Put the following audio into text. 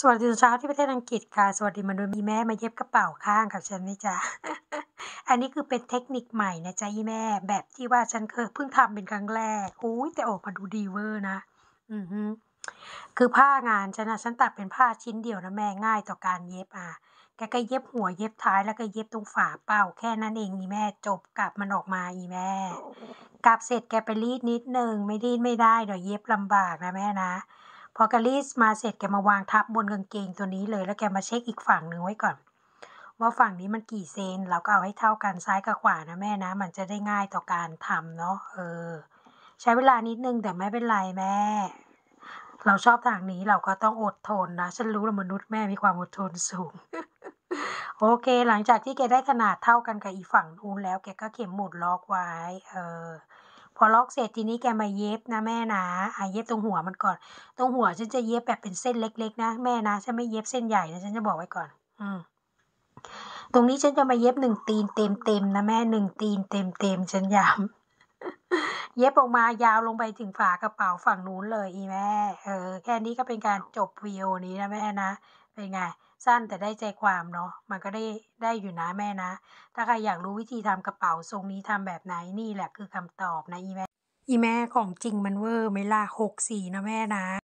สวัสดีตอนเช้าที่ประเทศอังกฤษค่ะ สวัสดีมนุษย์อีแม่มาเย็บกระเป๋าข้างกับฉันไหมจ๊ะอันนี้คือเป็นเทคนิคใหม่นะจ๊ะอีแม่ แบบที่ว่าฉันเคยเพิ่งทำเป็นครั้งแรกอุ๊ยแต่ออกมาดูดีเวอร์นะ อือฮึคือผ้างานฉันน่ะฉันตัดเป็นผ้าชิ้นเดียวนะแม่ง่ายต่อการเย็บอ่าแกก็เย็บหัวเย็บท้ายแล้วก็เย็บตรงฝาเป้าแค่นั้นเองอีแม่จบกลับมันออกมาอีแม่กลับเสร็จแกไปรีดนิดหนึ่งไม่รีดไม่ได้เดี๋ยวเย็บลำบากนะแม่นะพ อแกรีดมาเสร็จแกมาวางทับบนกางเกงตัวนี้เลย แล้วแกมาเช็คอีกฝั่งหนึ่งไว้ก่อน ว่าฝั่งนี้มันกี่เซนเราก็เอาให้เท่ากันซ้ายกับขวานะแม่นะ มันจะได้ง่ายต่อการทำเนาะเออ ใช้เวลานิดนึงแต่ไม่เป็นไรแม่ เราชอบทางนี้เราก็ต้องอดทนนะ ฉันรู้แล้วมนุษย์แม่มีความอดทนสูงโอเค หลังจากที่แกได้ขนาดเท่ากันกับอีฝั่งนู้นแล้วแกก็เข็มหมุดล็อกไว้ เออ พอล็อกเสร็จทีนี้แกมาเย็บนะแม่นะอะเย็บตรงหัวมันก่อน ตรงหัวฉันจะเย็บแบบเป็นเส้นเล็ก ๆ นะแม่นะฉันไม่เย็บเส้นใหญ่นะฉันจะบอกไว้ก่อน อืมตรงนี้ฉันจะมาเย็บหนึ่งตีนเต็มๆนะแม่หนึ่งตีนเต็มๆฉันย้ำเย็บออกมายาวลงไปถึงฝากระเป๋าฝั่งนู้นเลยอีแม่ เออ แค่นี้ก็เป็นการจบวิดีโอนี้นะแม่นะ เป็นไง สั้นแต่ได้ใจความเนาะมันก็ได้ได้อยู่นะแม่นะ ถ้าใครอยากรู้วิธีทำกระเป๋าทรงนี้ทำแบบไหนนี่แหละคือคำตอบนะอีแม่อีแม่ของจริงมันเวอร์ไม่ล่ะหกสีนะแม่นะ